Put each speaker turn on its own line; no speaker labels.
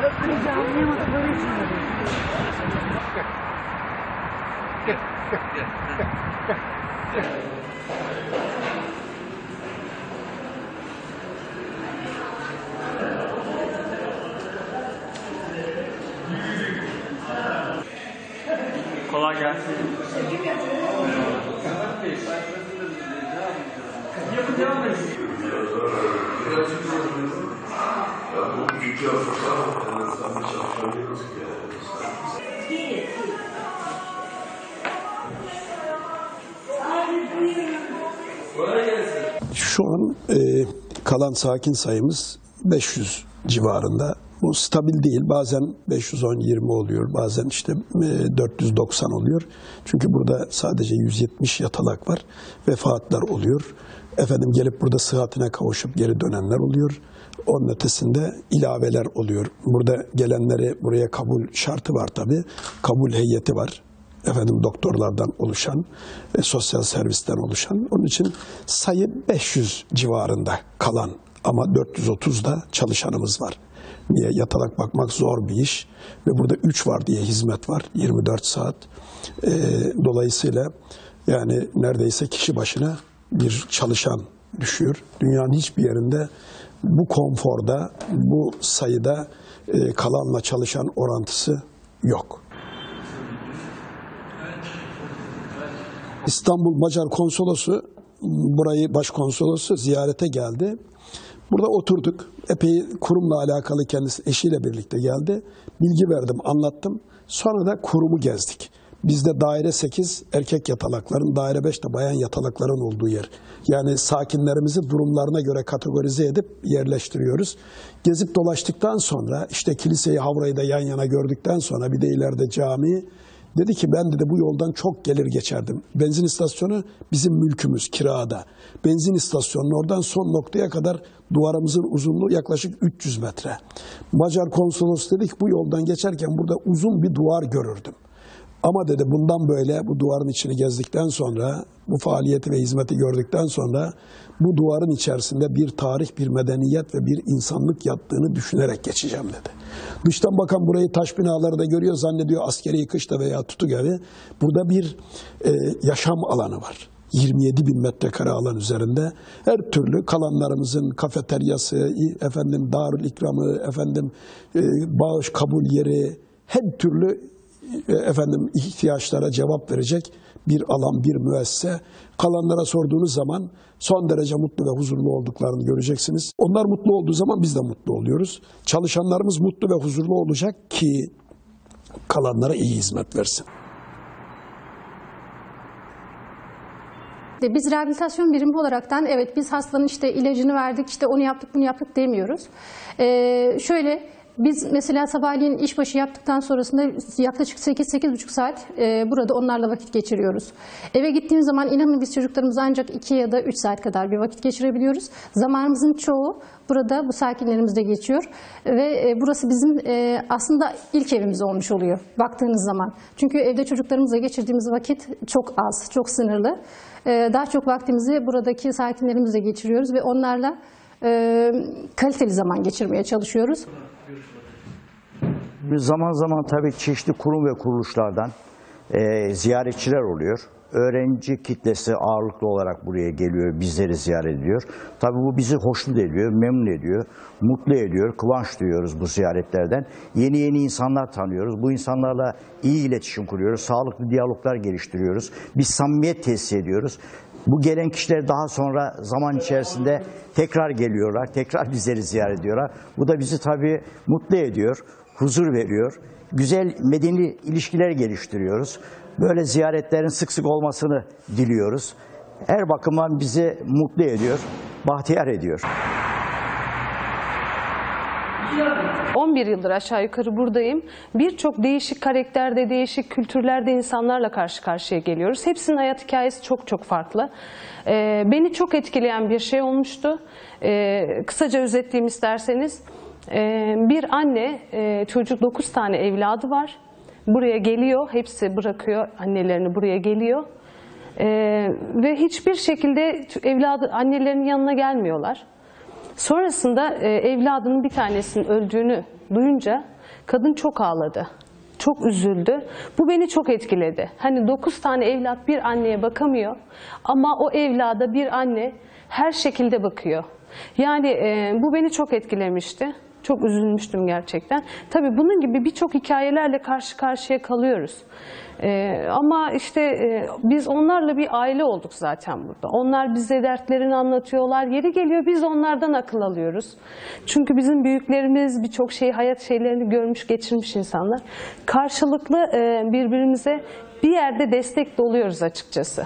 Hepinizi anlayamadıkları
için öyle. Gel. Gel. Gel. Gel. Gel. Kolay gelsin.
Şu an e, kalan sakin sayımız 500 civarında. Bu stabil değil. Bazen 510-20 oluyor. Bazen işte e, 490 oluyor. Çünkü burada sadece 170 yatalak var. Vefatlar oluyor. Efendim gelip burada sıhhatine kavuşup geri dönenler oluyor. Onun ötesinde ilaveler oluyor. Burada gelenleri buraya kabul şartı var tabii. Kabul heyeti var efendim doktorlardan oluşan, e, sosyal servisten oluşan. Onun için sayı 500 civarında kalan ama 430'da çalışanımız var. Niye? Yatalak bakmak zor bir iş ve burada 3 var diye hizmet var 24 saat. E, dolayısıyla yani neredeyse kişi başına bir çalışan düşüyor. Dünyanın hiçbir yerinde bu konforda, bu sayıda e, kalanla çalışan orantısı yok. İstanbul Macar Konsolosu burayı başkonsolosu ziyarete geldi. Burada oturduk. Epey kurumla alakalı kendisi eşiyle birlikte geldi. Bilgi verdim, anlattım. Sonra da kurumu gezdik. Bizde daire 8 erkek yatalakların, daire 5 de bayan yatalakların olduğu yer. Yani sakinlerimizi durumlarına göre kategorize edip yerleştiriyoruz. Gezip dolaştıktan sonra işte kiliseyi, havrayı da yan yana gördükten sonra bir de ileride camiyi Dedi ki ben dedi bu yoldan çok gelir geçerdim. Benzin istasyonu bizim mülkümüz kirada. Benzin istasyonunun oradan son noktaya kadar duvarımızın uzunluğu yaklaşık 300 metre. Macar konsolos dedi ki bu yoldan geçerken burada uzun bir duvar görürdüm. Ama dedi bundan böyle bu duvarın içini gezdikten sonra, bu faaliyeti ve hizmeti gördükten sonra bu duvarın içerisinde bir tarih, bir medeniyet ve bir insanlık yattığını düşünerek geçeceğim dedi. Dıştan bakan burayı taş binaları da görüyor zannediyor askeri kışla veya tutu gibi. Burada bir e, yaşam alanı var. 27 bin metrekare alan üzerinde her türlü kalanlarımızın kafeteryası, efendim darül ikramı, efendim e, bağış kabul yeri, her türlü efendim ihtiyaçlara cevap verecek bir alan, bir müessese. Kalanlara sorduğunuz zaman son derece mutlu ve huzurlu olduklarını göreceksiniz. Onlar mutlu olduğu zaman biz de mutlu oluyoruz. Çalışanlarımız mutlu ve huzurlu olacak ki kalanlara iyi hizmet versin.
Biz rehabilitasyon birimi olaraktan evet biz hastanın işte ilacını verdik, işte onu yaptık, bunu yaptık demiyoruz. Ee, şöyle biz mesela sabahleyin işbaşı yaptıktan sonrasında yaklaşık 8-8,5 saat e, burada onlarla vakit geçiriyoruz. Eve gittiğimiz zaman inanın biz çocuklarımız ancak 2 ya da 3 saat kadar bir vakit geçirebiliyoruz. Zamanımızın çoğu burada bu sakinlerimizde geçiyor ve e, burası bizim e, aslında ilk evimiz olmuş oluyor baktığınız zaman. Çünkü evde çocuklarımızla geçirdiğimiz vakit çok az, çok sınırlı. Daha çok vaktimizi buradaki sakinlerimizle geçiriyoruz ve onlarla kaliteli zaman geçirmeye çalışıyoruz.
Zaman zaman tabii çeşitli kurum ve kuruluşlardan e, ziyaretçiler oluyor. Öğrenci kitlesi ağırlıklı olarak buraya geliyor, bizleri ziyaret ediyor. Tabii bu bizi hoşnut ediyor, memnun ediyor, mutlu ediyor, kıvanç duyuyoruz bu ziyaretlerden. Yeni yeni insanlar tanıyoruz. Bu insanlarla iyi iletişim kuruyoruz, sağlıklı diyaloglar geliştiriyoruz. Bir samimiyet tesis ediyoruz. Bu gelen kişiler daha sonra zaman içerisinde tekrar geliyorlar, tekrar bizleri ziyaret ediyorlar. Bu da bizi tabii mutlu ediyor, huzur veriyor. Güzel medeni ilişkiler geliştiriyoruz. Böyle ziyaretlerin sık sık olmasını diliyoruz. Her bakımdan bizi mutlu ediyor, bahtiyar ediyor.
11 yıldır aşağı yukarı buradayım. Birçok değişik karakterde, değişik kültürlerde insanlarla karşı karşıya geliyoruz. Hepsinin hayat hikayesi çok çok farklı. Ee, beni çok etkileyen bir şey olmuştu. Ee, kısaca özetleyeyim isterseniz. Ee, bir anne, e, çocuk 9 tane evladı var. Buraya geliyor, hepsi bırakıyor annelerini buraya geliyor. Ee, ve hiçbir şekilde evladı annelerinin yanına gelmiyorlar. Sonrasında e, evladının bir tanesinin öldüğünü duyunca kadın çok ağladı. Çok üzüldü. Bu beni çok etkiledi. Hani 9 tane evlat bir anneye bakamıyor ama o evlada bir anne her şekilde bakıyor. Yani e, bu beni çok etkilemişti. Çok üzülmüştüm gerçekten. Tabii bunun gibi birçok hikayelerle karşı karşıya kalıyoruz. Ee, ama işte e, biz onlarla bir aile olduk zaten burada. Onlar bize dertlerini anlatıyorlar. Yeri geliyor biz onlardan akıl alıyoruz. Çünkü bizim büyüklerimiz birçok şey, hayat şeylerini görmüş, geçirmiş insanlar. Karşılıklı e, birbirimize bir yerde destek de oluyoruz açıkçası.